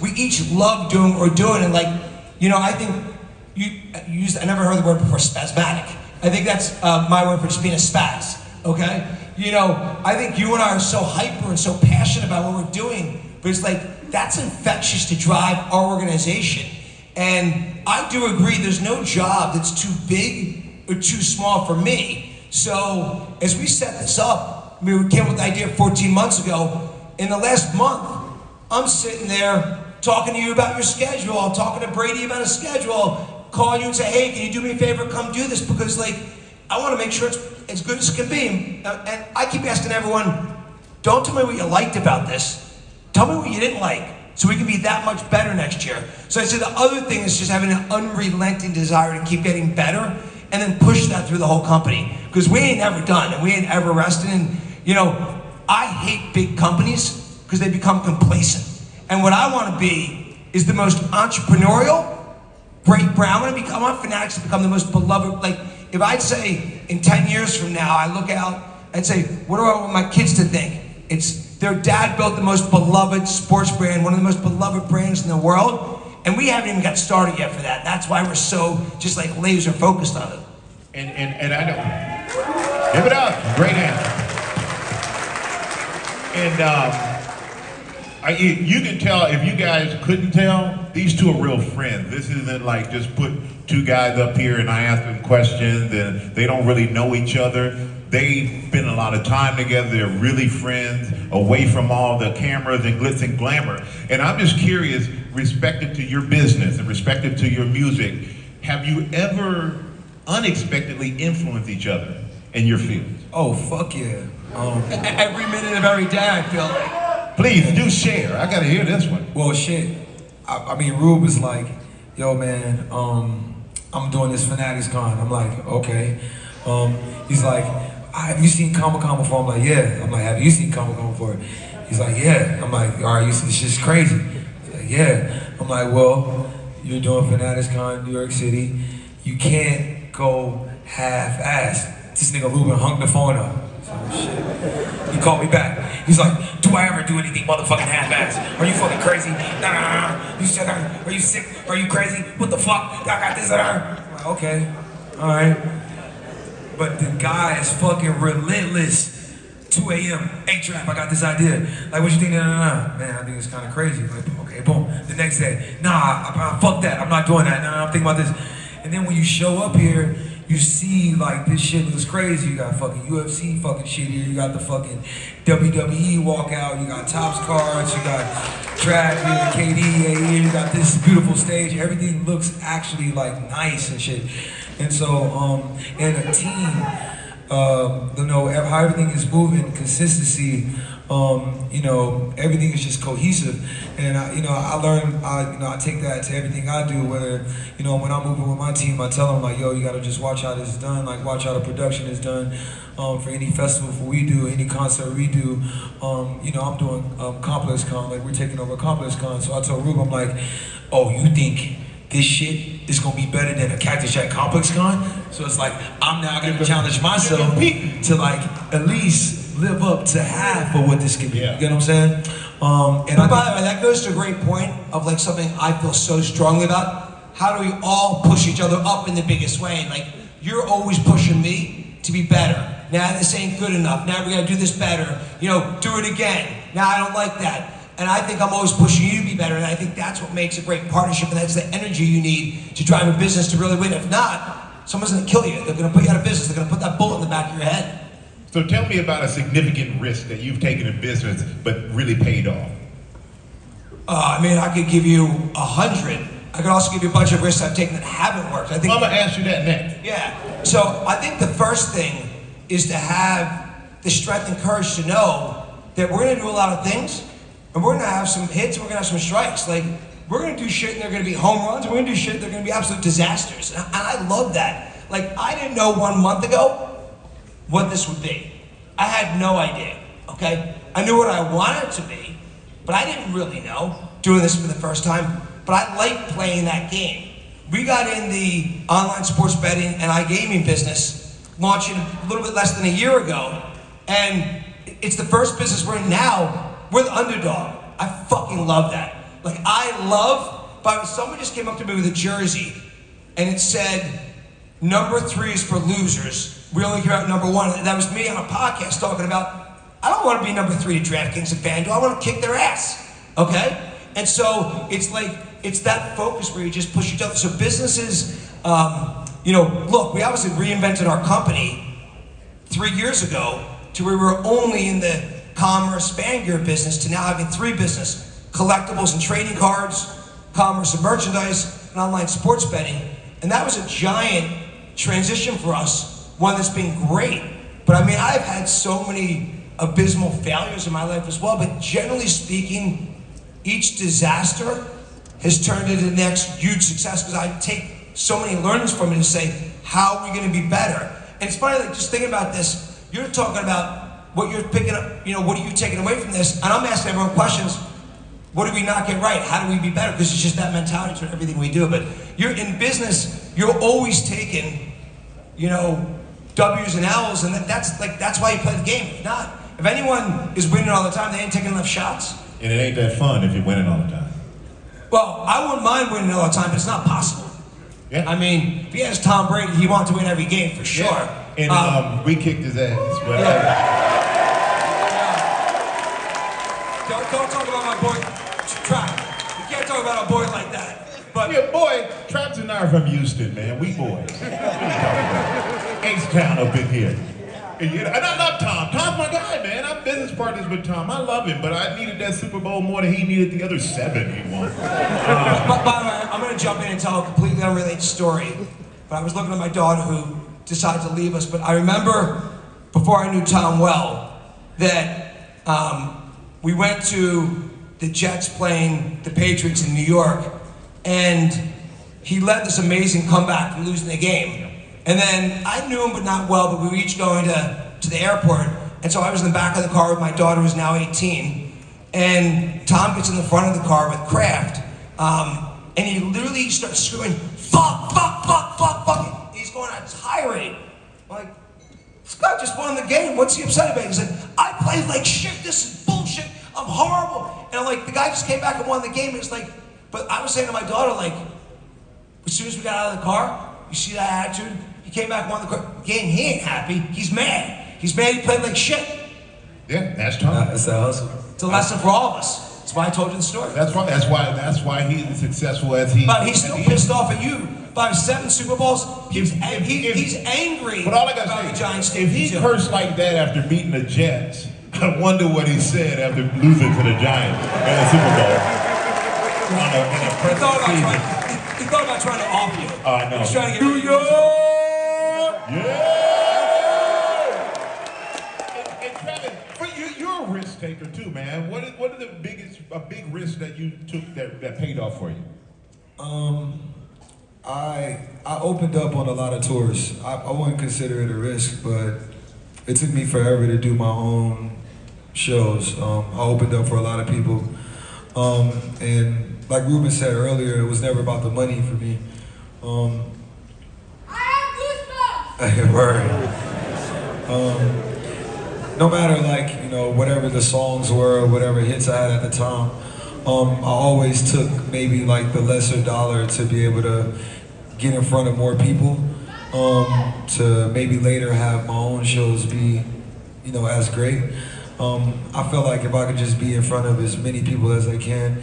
we each love doing we're doing, and like, you know, I think you, you used. I never heard the word before, spasmodic. I think that's uh, my word for just being a spaz. Okay, you know, I think you and I are so hyper and so passionate about what we're doing, but it's like that's infectious to drive our organization. And I do agree, there's no job that's too big or too small for me. So as we set this up, I mean, we came up with the idea 14 months ago. In the last month, I'm sitting there talking to you about your schedule. I'm talking to Brady about his schedule, calling you and say, hey, can you do me a favor? Come do this because, like, I want to make sure it's as good as it can be. Uh, and I keep asking everyone, don't tell me what you liked about this. Tell me what you didn't like so we can be that much better next year. So I said the other thing is just having an unrelenting desire to keep getting better and then push that through the whole company because we ain't ever done and we ain't ever rested. And, you know, I hate big companies because they become complacent. And what I want to be is the most entrepreneurial, great brand. I want to become, I want Fanatics to become the most beloved. Like, if I'd say in 10 years from now, I look out and say, what do I want my kids to think? It's their dad built the most beloved sports brand, one of the most beloved brands in the world. And we haven't even got started yet for that. That's why we're so just like laser focused on it. And, and, and I know. Give it up. Great answer. And um, I, you can tell, if you guys couldn't tell, these two are real friends. This isn't like just put two guys up here and I ask them questions and they don't really know each other. They spend a lot of time together. They're really friends, away from all the cameras and glitz and glamour. And I'm just curious, respected to your business and respected to your music, have you ever unexpectedly influenced each other in your field? Oh, fuck yeah. Um, every minute of every day, I feel like. Please do share. I gotta hear this one. Well, shit. I, I mean, Rube was like, "Yo, man, um, I'm doing this Fanatics Con." I'm like, "Okay." Um, he's like, "Have you seen Comic Con before?" I'm like, "Yeah." I'm like, "Have you seen Comic Con before?" He's like, "Yeah." I'm like, "All right, you see, this shit's crazy." He's like, "Yeah." I'm like, "Well, you're doing Fanatics Con, New York City. You can't go half-assed." This nigga Ruben hung the phone up. So, shit. He called me back. He's like, do I ever do anything motherfucking half-ass? Are you fucking crazy? Nah, nah, nah. You sick? Uh, are you sick? Are you crazy? What the fuck? I got this. I'm okay, all right. But the guy is fucking relentless. 2 a.m. Hey trap, I got this idea. Like, what you think? No, no, no. Man, I think it's kind of crazy. Like, okay, boom. The next day, nah, I, I, fuck that. I'm not doing that. No, I'm thinking about this. And then when you show up here you see like this shit looks crazy. You got fucking UFC fucking shit here. You got the fucking WWE walkout. You got Topps cards. You got track KD here. You got this beautiful stage. Everything looks actually like nice and shit. And so, um, and a team, uh, you know, how everything is moving, consistency um, you know, everything is just cohesive. And I, you know, I learn, I, you know, I take that to everything I do. Whether, you know, when I'm moving with my team, I tell them like, yo, you got to just watch how this is done. Like, watch how the production is done. Um, for any festival for we do, any concert we do, um, you know, I'm doing um, Complex Con. Like, we're taking over Complex Con. So I told Rube, I'm like, oh, you think this shit is gonna be better than a Cactus Jack Complex Con? So it's like, I'm now gonna challenge myself to like at least live up to half of what this can be. Yeah. You know what I'm saying? Um, and but by the way, that goes to a great point of like something I feel so strongly about. How do we all push each other up in the biggest way? Like you're always pushing me to be better. Now this ain't good enough. Now we gotta do this better. You know, do it again. Now I don't like that. And I think I'm always pushing you to be better. And I think that's what makes a great partnership. And that's the energy you need to drive a business to really win. If not, someone's gonna kill you. They're gonna put you out of business. They're gonna put that bullet in the back of your head. So tell me about a significant risk that you've taken in business but really paid off. Uh, I mean, I could give you a hundred. I could also give you a bunch of risks I've taken that haven't worked. I think. Well, I'm gonna ask you that next. Yeah. So I think the first thing is to have the strength and courage to know that we're gonna do a lot of things, and we're gonna have some hits, and we're gonna have some strikes. Like we're gonna do shit, and they're gonna be home runs, and we're gonna do shit, they're gonna be absolute disasters. And I love that. Like I didn't know one month ago what this would be. I had no idea, okay? I knew what I wanted to be, but I didn't really know doing this for the first time. But I like playing that game. We got in the online sports betting and iGaming business launching a little bit less than a year ago. And it's the first business we're in now. We're the underdog. I fucking love that. Like I love, but someone just came up to me with a jersey, and it said, "Number three is for losers. We only care about number one." And that was me on a podcast talking about, I don't want to be number three to DraftKings and FanDuel. I want to kick their ass. Okay, and so it's like it's that focus where you just push each other. So businesses, um, you know, look, we obviously reinvented our company three years ago to where we were only in the commerce fan gear business to now having three business collectibles and trading cards commerce and merchandise and online sports betting and that was a giant transition for us one that's been great but i mean i've had so many abysmal failures in my life as well but generally speaking each disaster has turned into the next huge success because i take so many learnings from it and say how are we going to be better and it's funny, like just thinking about this. You're talking about what you're picking up. You know, what are you taking away from this? And I'm asking everyone questions. What do we not get right? How do we be better? Because it's just that mentality to everything we do. But you're in business. You're always taking, you know, W's and L's, and that, that's like that's why you play the game. If not, if anyone is winning all the time, they ain't taking enough shots. And it ain't that fun if you're winning all the time. Well, I wouldn't mind winning all the time, but it's not possible. Yeah. I mean, if he has Tom Brady, he wants to win every game for sure. Yeah. And Um, um, we kicked his ass. But, Don't, don't talk about my boy Try. You can't talk about a boy like that. But Yeah, boy, Traps and I are from Houston, man. We boys. H-Town up in here. And, you know, and I love Tom. Tom's my guy, man. I'm business partners with Tom. I love him, but I needed that Super Bowl more than he needed the other seven he won. But by the way, I'm going to jump in and tell a completely unrelated story. But I was looking at my daughter who decided to leave us. But I remember before I knew Tom well that um, we went to the Jets playing the Patriots in New York, and he led this amazing comeback from losing the game. And then I knew him, but not well. But we were each going to, to the airport, and so I was in the back of the car with my daughter, who's now 18. And Tom gets in the front of the car with Kraft, um, and he literally starts screaming, "Fuck! Fuck! Fuck! Fuck! Fuck!" He's going on a tirade. I'm like, this guy just won the game. What's he upset about? He said, I played like shit. This is bullshit. I'm horrible. And I'm like, the guy just came back and won the game. And It's like, but I was saying to my daughter, like, as soon as we got out of the car, you see that attitude? He came back and won the car- game. He ain't happy. He's mad. He's mad he played like shit. Yeah, that's Tom. That's that hustle. It's a lesson for all of us. That's why I told you the story. That's why. That's why. That's why he's as successful as he. But he's still as is. pissed off at you. By seven Super Bowls, he's, If- ang- he, if- he's angry But all I gotta the say, Giants. if he too. cursed like that after beating the Jets, I wonder what he said after losing to the Giants in the Super Bowl. On a, in a He perfect thought about trying. He, he thought about trying to off you. Oh, I know. He's trying to get New you. York! Yeah! And, and Travis, but you, you're a risk taker too, man. What is, what are the biggest, a big risk that you took that, that paid off for you? Um, I I opened up on a lot of tours. I, I wouldn't consider it a risk, but it took me forever to do my own shows. Um, I opened up for a lot of people, um, and like Ruben said earlier, it was never about the money for me. Um, Word. Um, no matter like you know whatever the songs were, whatever hits I had at the time, um, I always took maybe like the lesser dollar to be able to get in front of more people, um, to maybe later have my own shows be, you know, as great. Um, I felt like if I could just be in front of as many people as I can,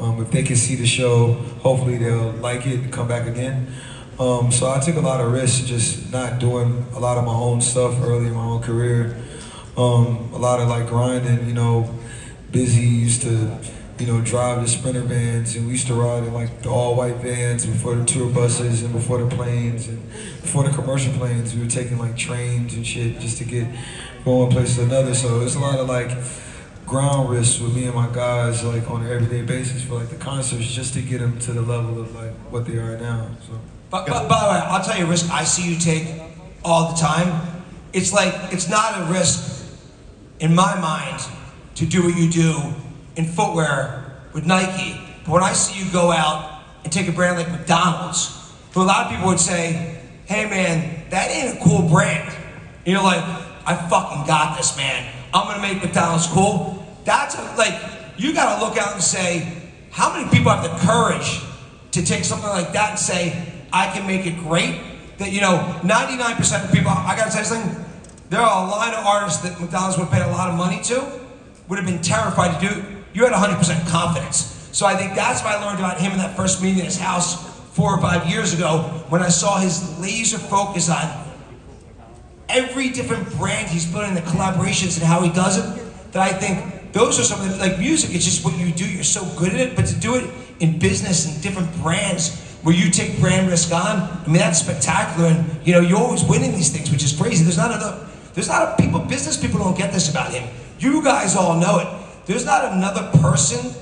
um, if they can see the show, hopefully they'll like it and come back again. Um, so I took a lot of risks just not doing a lot of my own stuff early in my own career. Um, a lot of like grinding, you know, busy used to, you know, drive the sprinter vans and we used to ride in like the all white vans before the tour buses and before the planes and before the commercial planes. We were taking like trains and shit just to get from one place to another. So it's a lot of like ground risks with me and my guys like on an everyday basis for like the concerts just to get them to the level of like what they are now. So. But, but by the way, I'll tell you a risk I see you take all the time. It's like it's not a risk in my mind to do what you do in footwear with Nike. But when I see you go out and take a brand like McDonald's, who a lot of people would say, "Hey man, that ain't a cool brand," and you're like, "I fucking got this, man. I'm gonna make McDonald's cool." That's a, like you gotta look out and say, how many people have the courage to take something like that and say, I can make it great? That, you know, 99% of people, I gotta you something, there are a line of artists that McDonald's would pay a lot of money to, would have been terrified to do. You had 100% confidence. So I think that's what I learned about him in that first meeting in his house four or five years ago when I saw his laser focus on every different brand he's put in the collaborations and how he does it. That I think those are some of the, like music, it's just what you do. You're so good at it, but to do it in business and different brands where you take brand risk on, I mean, that's spectacular. And, you know, you're always winning these things, which is crazy. There's not enough, there's not a people, business people don't get this about him. You guys all know it. There's not another person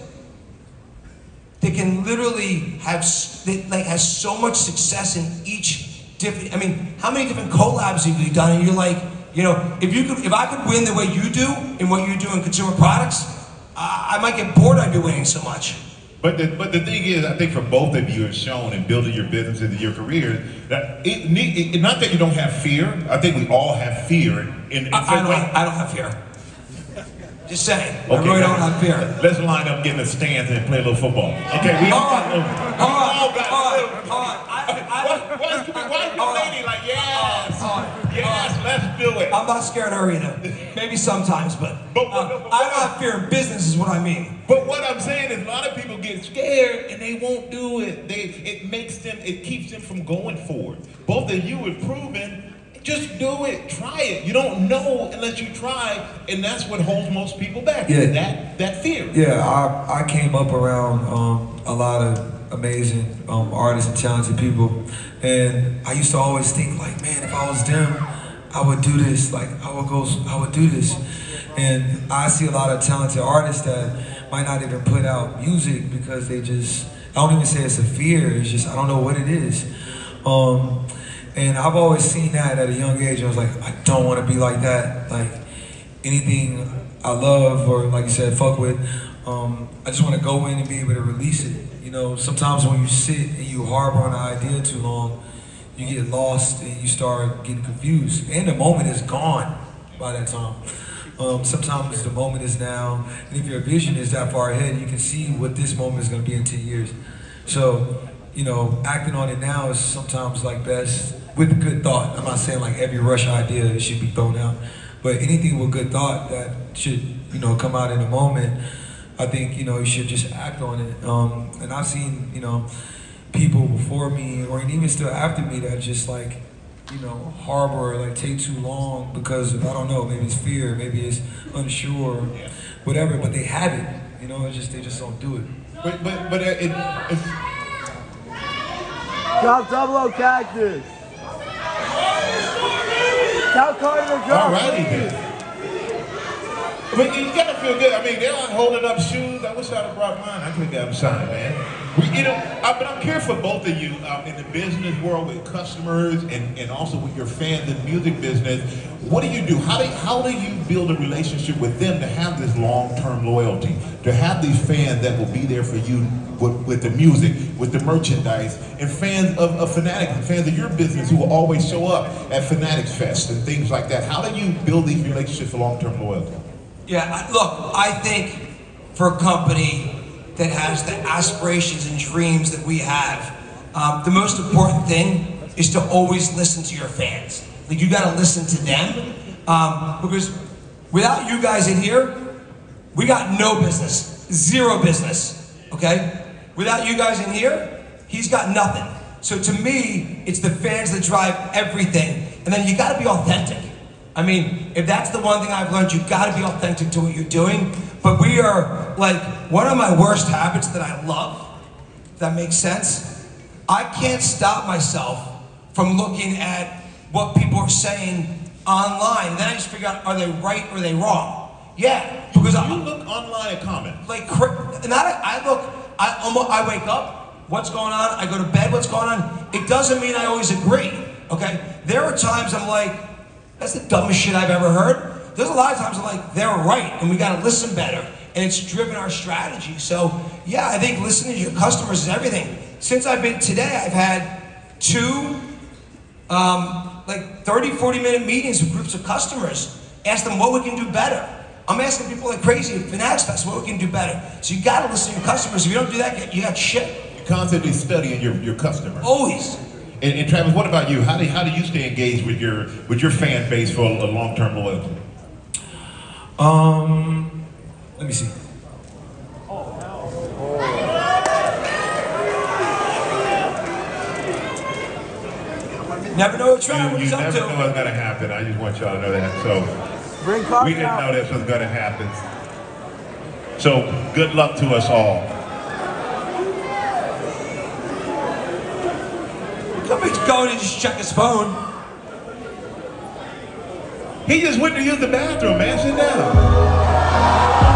that can literally have, that like has so much success in each different, I mean, how many different collabs have you done? And you're like, you know, if you could, if I could win the way you do in what you do in consumer products, I, I might get bored I'd be winning so much. But the, but the thing is, I think for both of you have shown in building your business and your career that it, it, not that you don't have fear. I think we all have fear. In, in I, I, don't, I don't have fear. Just saying. Okay, I really don't have fear. Let's line up, get in the stands, and play a little football. Okay, we all got right. little. All all got All little- right. All right. I, I, Why, why, why All right. lady like yes, All yes, do it. I'm not scared of her either. Maybe sometimes, but, But- uh, but- but- I don't have fear business is what I mean. But what I'm saying is, a lot of people get scared and they won't do it. They, it makes them, it keeps them from going forward. Both of you have proven, just do it, try it. You don't know unless you try, and that's what holds most people back. Yeah. That that fear. Yeah, I, I came up around um, a lot of amazing um, artists and talented people, and I used to always think like, man, if I was them, I would do this. Like I would go, I would do this. And I see a lot of talented artists that might not even put out music because they just, I don't even say it's a fear. It's just I don't know what it is. Um, and I've always seen that at a young age. I was like, I don't want to be like that. Like anything I love or like you said, fuck with. Um, I just want to go in and be able to release it. You know, sometimes when you sit and you harbor on an idea too long, you get lost and you start getting confused. And the moment is gone by that time. Um, sometimes the moment is now, and if your vision is that far ahead, you can see what this moment is going to be in 10 years. So, you know, acting on it now is sometimes like best with good thought. I'm not saying like every rush idea should be thrown out, but anything with good thought that should, you know, come out in a moment, I think, you know, you should just act on it. Um, and I've seen, you know, people before me or even still after me that just like, you know, harbor or like take too long because I don't know, maybe it's fear, maybe it's unsure, whatever, but they have it. You know, it's just they just don't do it. But but but uh, it, it, it's, Drop double O cactus. Tell Carter to drop. Alrighty then. But you gotta feel good. I mean, they're not holding up shoes. I wish I'd have brought mine. I could have got them signed, man. You know, I, but I'm here for both of you um, in the business world with customers and, and also with your fans in the music business. What do you do? How do how do you build a relationship with them to have this long-term loyalty? To have these fans that will be there for you with, with the music, with the merchandise, and fans of, of Fanatics and fans of your business who will always show up at Fanatics Fest and things like that. How do you build these relationships for long-term loyalty? Yeah, look, I think for a company that has the aspirations and dreams that we have, um, the most important thing is to always listen to your fans. Like you got to listen to them um, because without you guys in here, we got no business, zero business. Okay, without you guys in here, he's got nothing. So to me, it's the fans that drive everything, and then you got to be authentic. I mean, if that's the one thing I've learned, you've got to be authentic to what you're doing. But we are like one of my worst habits that I love. If that makes sense. I can't stop myself from looking at what people are saying online. Then I just figure out are they right or are they wrong? Yeah, because You I, look online and comment. like not I look I almost I wake up what's going on I go to bed what's going on it doesn't mean I always agree okay there are times I'm like that's the dumbest shit I've ever heard there's a lot of times I'm like they're right and we got to listen better and it's driven our strategy so yeah I think listening to your customers is everything since I've been today I've had two um, like 30 40 minute meetings with groups of customers ask them what we can do better I'm asking people like crazy at Fanatics Fest what we can do better. So you got to listen to your customers. If you don't do that, you got shit. You're constantly studying your, your customer. Always. And, and Travis, what about you? How do, how do you stay engaged with your with your fan base for a, a long-term loyalty? Um, let me see. Never know what Travis You, what you never know what's gonna happen. I just want y'all to know that. So Bring we didn't know this was gonna happen. So good luck to us all. Going and just check his phone. He just went to use the bathroom, man. Sit down.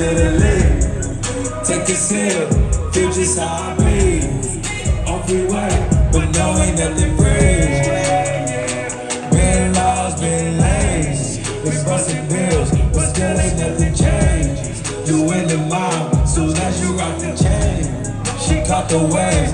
To the lid. Take a sip, feel just how I breathe. On freeway, but no ain't nothing free. Been laws, been lanes. Been busting bills, but still ain't nothing changed. You in the mob, soon as you rock the chain. She caught the waves,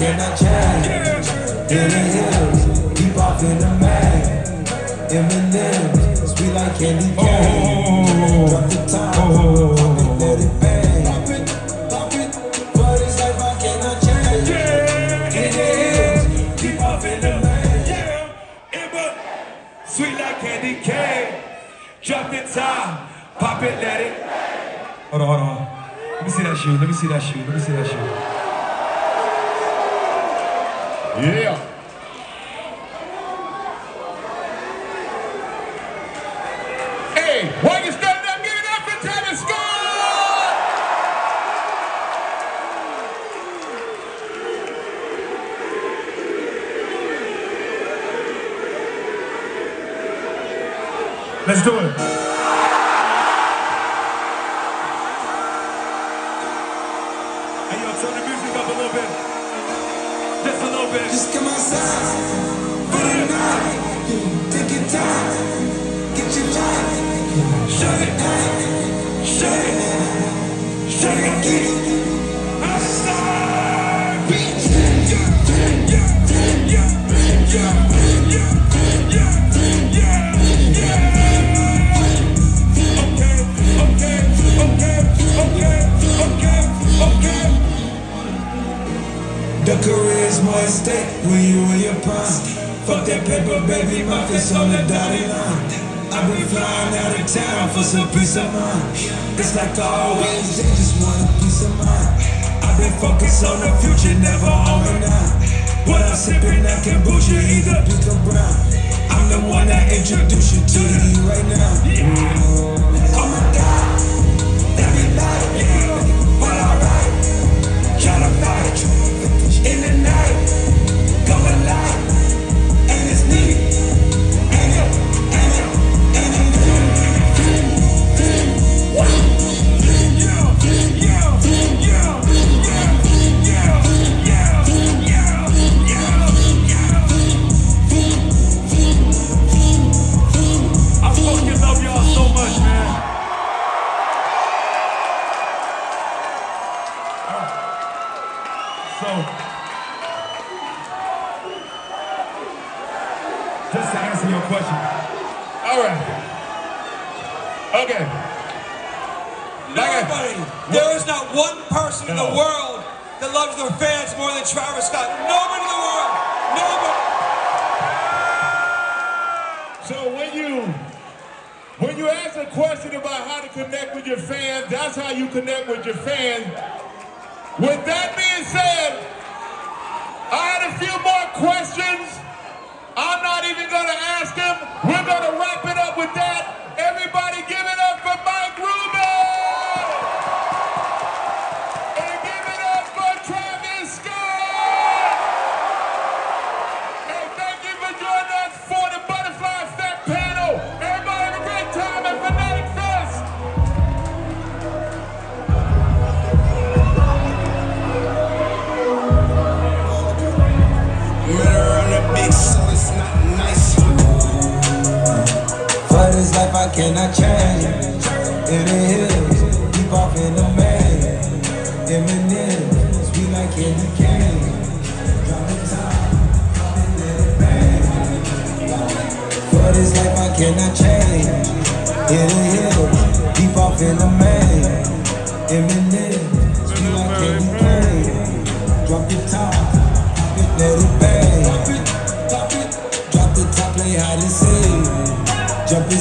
it's like I cannot change. In the hills, deep off in the man. Eminem, sweet like candy cane. Drop the top, pop it, let it bang. Pop it, pop it, but it's like I cannot change. In the hills, deep off in the man. Emma, sweet like candy cane. Drop the top, pop it, let it. Hold on, hold on. Let me see that shoe. Let me see that shoe. Let me see that shoe. Yeah. Hey, while you standing up, give it up for Scott! Let's do it. Hey, yo, turn the music up a little bit. Just bit. Just come outside for the night. Take your time. Get your time. Shut it. Shut it. Shut it. Get it. The career's more at stake when you in your prime. Fuck that paper, baby, my face on the dotted line. I've been flying out of town for some peace of mind. It's like always, they just want a peace of mind. I've been focused on the future, never on the now. But I'm sipping that kombucha, either pink or brown. I'm the one that introduced you to E right now. A question about how to connect with your fans, that's how you connect with your fans. With that being said, I had a few more questions. I'm not even going to ask them. We're going to life I change. In the hills, deep off in the main. Eminem, sweet like candy cane. Drop the top, and let it bang. For this life I cannot change. In the hills, deep off in the main. Eminem, sweet like candy cane. Drop the top, and let it bang. Drop the top, play hide and seek. Jump in